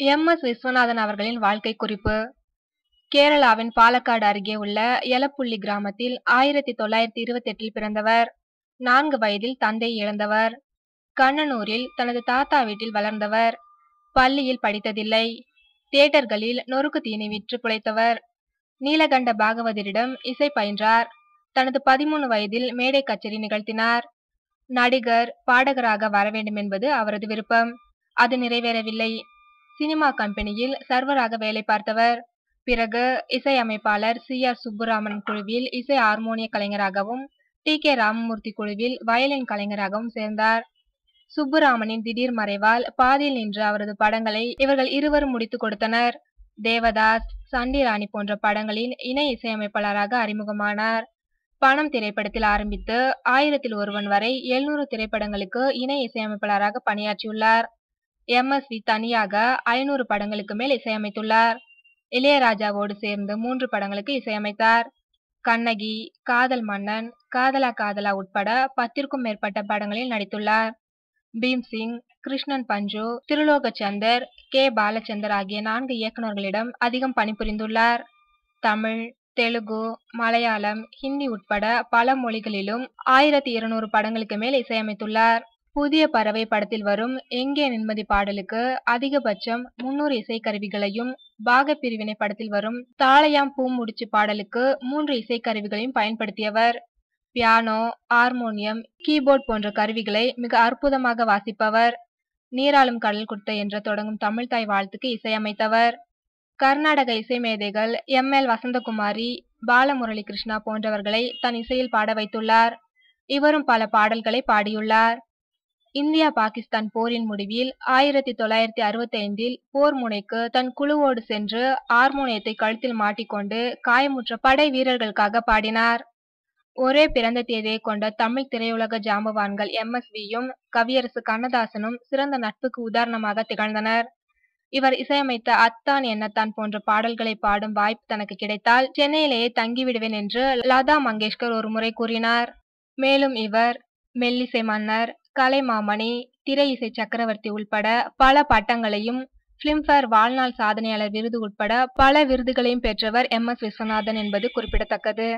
M. S. Viswanathan அவர்களின் வாழ்க்கை குறிப்பு. கேரளாவின் பாலக்காடு அருகே உள்ள எலப்புள்ளி கிராமத்தில் ஆயிரத்தி தொள்ளாயிரத்தி இருபத்தி எட்டில் பிறந்தவர். நான்கு வயதில் தந்தை இழந்தவர். கண்ணனூரில் தனது தாத்தா வீட்டில் வளர்ந்தவர். பள்ளியில் படித்ததில்லை. தியேட்டர்களில் நொறுக்கு தீனி விற்று புழைத்தவர். நீலகண்ட பாகவதரிடம் இசை பயின்றார். தனது பதிமூணு வயதில் மேடை கச்சேரி நிகழ்த்தினார். நடிகர் பாடகராக வர வேண்டும் என்பது அவரது விருப்பம். அது நிறைவேறவில்லை. சினிமா கம்பெனியில் சர்வராக வேலை பார்த்தவர். பிறகு இசையமைப்பாளர் சி. ஆர். சுப்புராமன் குழுவில் இசை ஹார்மோனிய கலைஞராகவும் டி. கே. ராமமூர்த்தி குழுவில் வயலின் கலைஞராகவும் சேர்ந்தார். சுப்புராமனின் திடீர் மறைவால் பாதியில் நின்று அவரது படங்களை இவர்கள் இருவரும் முடித்து கொடுத்தனர். தேவதாஸ் சண்டி ராணி போன்ற படங்களில் இணை இசையமைப்பாளராக அறிமுகமானார். பணம் திரைப்படத்தில் ஆரம்பித்து ஆயிரத்தில் ஒருவன் வரை எழுநூறு திரைப்படங்களுக்கு இணை இசையமைப்பாளராக பணியாற்றியுள்ளார். எம்எஸ்வி தனியாக ஐநூறு படங்களுக்கு மேல் இசையமைத்துள்ளார். இளையராஜாவோடு சேர்ந்து மூன்று படங்களுக்கு இசையமைத்தார். கண்ணகி காதல் மன்னன் காதலா காதலா உட்பட பத்திற்கும் மேற்பட்ட படங்களில் நடித்துள்ளார். பீம்சிங் கிருஷ்ணன் பஞ்சு திருலோகச்சந்தர் கே. பாலச்சந்தர் ஆகிய நான்கு இயக்குநர்களிடம் அதிகம் பணிபுரிந்துள்ளார். தமிழ் தெலுங்கு மலையாளம் ஹிந்தி உட்பட பல மொழிகளிலும் ஆயிரத்தி இருநூறு படங்களுக்கு மேல் இசையமைத்துள்ளார். புதிய பறவை படத்தில் வரும் எங்கே நிம்மதி பாடலுக்கு அதிகபட்சம் முன்னூறு இசைக்கருவிகளையும் பாக பிரிவினை படத்தில் வரும் தாளையாம் பூ முடிச்சு பாடலுக்கு மூன்று இசைக்கருவிகளையும் பயன்படுத்தியவர். பியானோ ஹார்மோனியம் கீபோர்ட் போன்ற கருவிகளை மிக அற்புதமாக வாசிப்பவர். நீராளும் கடல் குட்டை என்று தொடங்கும் தமிழ்தாய் வாழ்த்துக்கு இசையமைத்தவர். கர்நாடக இசை மேதைகள் எம். எல். வசந்தகுமாரி பாலமுரளி கிருஷ்ணா போன்றவர்களை தன் இசையில் பாட வைத்துள்ளார். இவரும் பல பாடல்களை பாடியுள்ளார். இந்தியா பாகிஸ்தான் போரின் முடிவில் ஆயிரத்தி தொள்ளாயிரத்தி அறுபத்தி ஐந்தில் போர் முனைக்கு தன் குழுவோடு சென்று ஹார்மோனியத்தை கழுத்தில் மாட்டிக்கொண்டு காயமுற்ற படை வீரர்களுக்காக பாடினார். ஒரே பிறந்த தேதியை கொண்ட தமிழ் திரையுலக ஜாம்பவான்கள் எம். எஸ். வியும் கவியரசு கண்ணதாசனும் சிறந்த நட்புக்கு உதாரணமாக திகழ்ந்தனர். இவர் இசையமைத்த அத்தான் என்னத்தான் போன்ற பாடல்களை பாடும் வாய்ப்பு தனக்கு கிடைத்தால் சென்னையிலேயே தங்கிவிடுவேன் என்று லதா மங்கேஷ்கர் ஒரு முறை கூறினார். மேலும் இவர் மெல்லிசை மன்னர் கலைமாமணி திரை இசை சக்கரவர்த்தி உள்பட பல பட்டங்களையும் பிலிம்பேர் வாழ்நாள் சாதனையாளர் விருது உட்பட பல விருதுகளையும் பெற்றவர் எம் எஸ் விஸ்வநாதன் என்பது குறிப்பிடத்தக்கது.